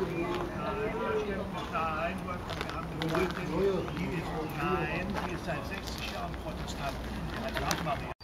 Nein, Wolfgang, wir haben die gesagt, die ist, nein, die ist seit 60 Jahren Protestant. Also,